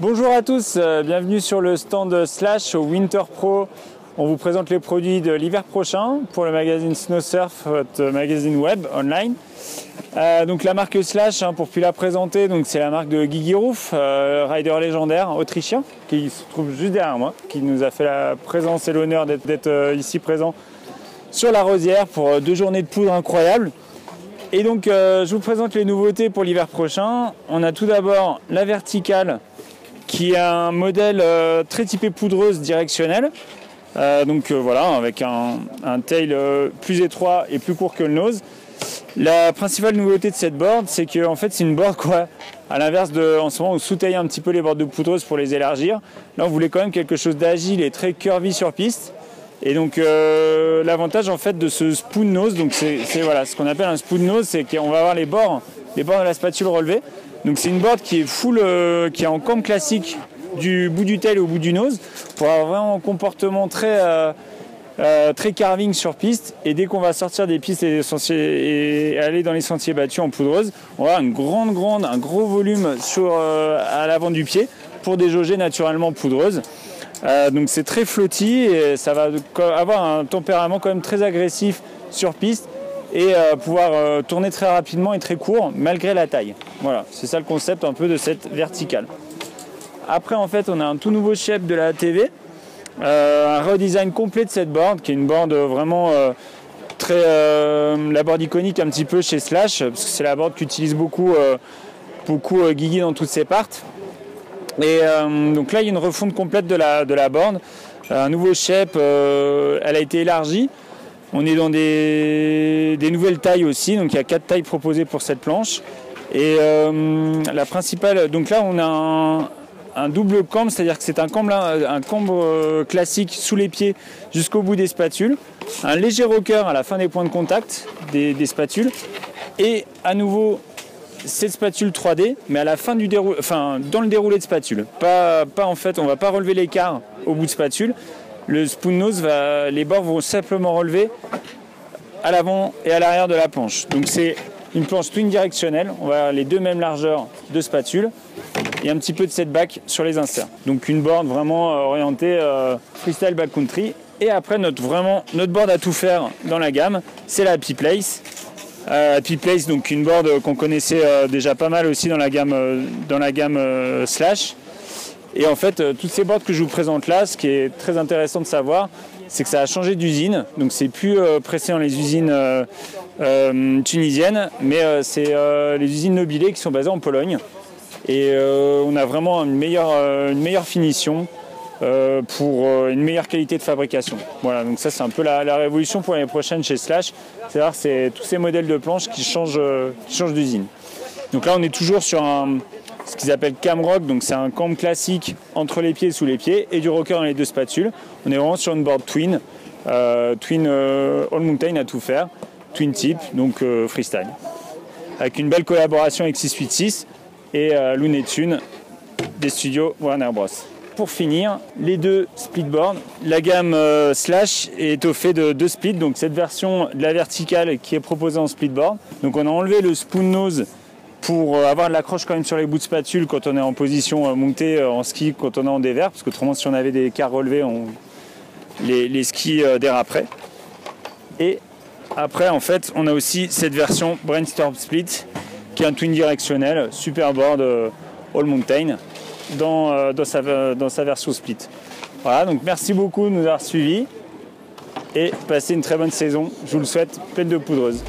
Bonjour à tous, euh, bienvenue sur le stand Slash au Winter Pro. On vous présente les produits de l'hiver prochain pour le magazine Snow Surf, votre magazine web online. Euh, donc la marque Slash, hein, pour plus la présenter, donc c'est la marque de Guigui Roof, euh, rider légendaire autrichien, qui se trouve juste derrière moi, qui nous a fait la présence et l'honneur d'être ici présent sur la Rosière pour deux journées de poudre incroyables. Et donc je vous présente les nouveautés pour l'hiver prochain. On a tout d'abord la verticale qui est un modèle euh, très typé poudreuse directionnelle. Euh, donc euh, voilà, avec un, tail plus étroit et plus court que le nose. La principale nouveauté de cette board, c'est que en fait c'est une board quoi, à l'inverse de en ce moment on sous-taille un petit peu les bords de poudreuse pour les élargir. Là on voulait quand même quelque chose d'agile et très curvy sur piste. Et donc l'avantage en fait de ce spoon nose, donc c'est voilà ce qu'on appelle un spoon nose, c'est qu'on va avoir les bords, les bords de la spatule relevés. Donc c'est une board qui est full, euh, qui est en cambre classique du bout du tail au bout du nose pour avoir vraiment un comportement très, euh, euh, très carving sur piste. Et dès qu'on va sortir des pistes et, aller dans les sentiers battus en poudreuse, on va avoir une grande, grande, un gros volume sur, à l'avant du pied pour déjauger naturellement poudreuse. donc c'est très flotti et ça va avoir un tempérament quand même très agressif sur piste et euh, pouvoir euh, tourner très rapidement et très court malgré la taille. Voilà, c'est ça le concept un peu de cette verticale. Après en fait on a un tout nouveau shape de la TV, euh, un redesign complet de cette board qui est une board vraiment très la board iconique un petit peu chez Slash parce que c'est la board qu'utilise beaucoup beaucoup Guigui dans toutes ses parts. Et donc là il y a une refonte complète de la, de la un nouveau shape, elle a été élargie. On est dans des, nouvelles tailles aussi, donc il y a quatre tailles proposées pour cette planche. Et euh, la principale, donc là on a un, double cambre, c'est-à-dire que c'est un cambre, euh, classique sous les pieds jusqu'au bout des spatules, un léger rocker à la fin des points de contact des, spatules, et à nouveau cette spatule 3D, mais à la fin du déroulé, enfin dans le déroulé de spatule. Pas, pas en fait, on va pas relever l'écart au bout de spatule, le spoon nose les bords vont simplement relever à l'avant et à l'arrière de la planche. Donc c'est une planche twin directionnelle, on va avoir les deux mêmes largeurs de spatule et un petit peu de setback sur les inserts. Donc une board vraiment euh, orientée euh, freestyle backcountry. Et après notre vraiment board à tout faire dans la gamme, c'est la P-Place. Euh, P-Place, donc une board qu'on connaissait euh, déjà pas mal aussi dans la gamme, dans la gamme Slash. Et en fait, euh, toutes ces boîtes que je vous présente là, ce qui est très intéressant de savoir, c'est que ça a changé d'usine. Donc c'est plus euh, pressé dans les usines euh, tunisiennes, mais c'est les usines Nobilé qui sont basées en Pologne. Et on a vraiment une meilleure, une meilleure finition pour une meilleure qualité de fabrication. Voilà, donc ça c'est un peu la, révolution pour l'année prochaine chez Slash. C'est-à-dire c'est tous ces modèles de planches qui changent, qui changent d'usine. Donc là on est toujours sur un, ce qu'ils appellent camrock, donc c'est un camp classique entre les pieds et sous les pieds, et du rocker dans les deux spatules. On est vraiment sur une board twin, euh, twin euh, all mountain à tout faire, twin tip, donc euh, freestyle. Avec une belle collaboration avec 686 et Looney Tune des studios Warner Bros. Pour finir, les deux splitboards. La gamme Slash est fait de deux splits, donc cette version de la verticale qui est proposée en splitboard. Donc on a enlevé le spoon nose pour euh, avoir de l'accroche quand même sur les bouts de spatule quand on est en position euh, montée euh, en ski, quand on est en dévers, parce que autrement si on avait des quarts relevés, on... les, skis déraperaient. Et après en fait on a aussi cette version Brainstorm Split qui est un twin directionnel, super board all mountain dans, dans, sa, dans sa version split. Voilà, donc merci beaucoup de nous avoir suivis et passez une très bonne saison. Je vous le souhaite, pleine de poudreuse.